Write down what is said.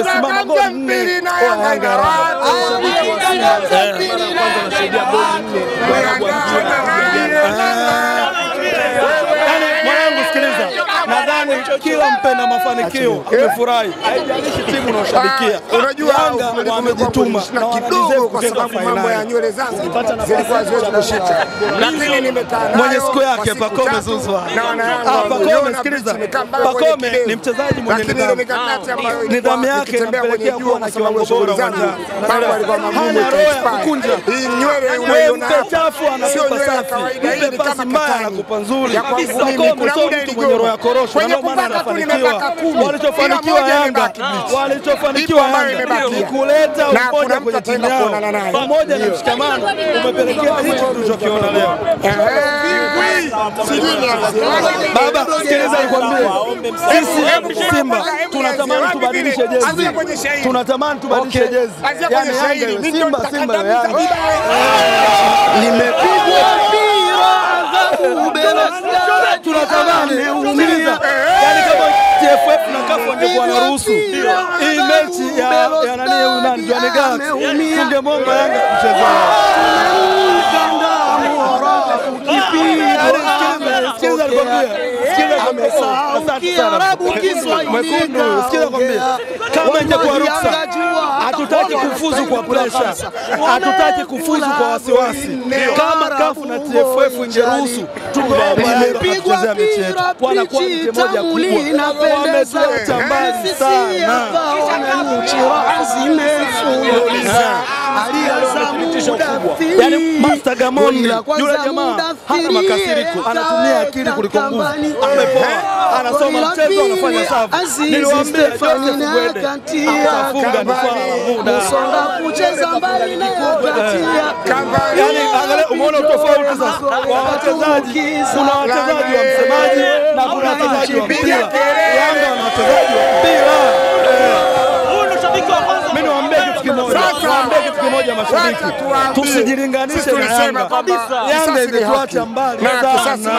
amesimama goli nne. Yanga kila mpenda mafanikio. Amefurahi, haijalishi timu unaoshabikia. Unajua Yanga wamejituma na kidogo kwa sababu mambo ya nywele zangu zilikuwa haziwezi kushika, lakini nimekaa Mwenye siku yake Pakome Zuzwa. Ah, Pakome, sikiliza, Pakome ni mchezaji mwenye nidhamu. Nidhamu yake inampelekea kuwa na kiwango bora uwanjani. Hana roho ya kukunja. Mpe chafu anakupa safi, mpe ni pasi mbaya anakupa nzuri. Pakome sio mtu mwenye roho ya korosho, na ndio maana Walichofanikiwa Yanga, walichofanikiwa Yanga ni kuleta umoja kwenye timu yao. pamoja na mshikamano umepelekea hichi tulichokiona leo. Baba, sikiliza nikwambie, sisi Simba tunatamani tubadilishe jezi, tunatamani tubadilishe jezi, yani Yanga Simba, Simba Yanga. Limepigwa mpira adhabu bila stara, Tunatamani sikiliza, yani kama TFF na CAF wangekuwa na ruhusu hii mechi ya ya nani huyu nani Jwaneng Galaxy, tungemwomba Yanga kucheza. Sikiliza nikwambie, sikiliza nikwambie, asante Kiarabu, Kiswahili. sikiliza kwambie, kama ingekuwa ruksa, hatutaki kufuzu kwa presha, hatutaki kufuzu kwa wasiwasi. Kama kafu na TFF ingeruhusu, tungepigwa Yanga kuchezea mechi yetu, wanakuwa ni timu moja kubwa, wametuacha Yani Master Gamondi yule jamaa hana makasiriko, anatumia akili kuliko nguvu. Amepoa, anasoma mchezo, anafanya safu. Niliwaambia Joseph Gwede atafunga, ni swala la muda. kucheza mbali na yakatia Yani angalia, umeona utofauti sasa wa wachezaji. Kuna wachezaji wa msemaji na kuna wachezaji wa mpira. Kimoja mashabiki, tusijilinganishe na Yanga. Yanga imetuacha mbali sana.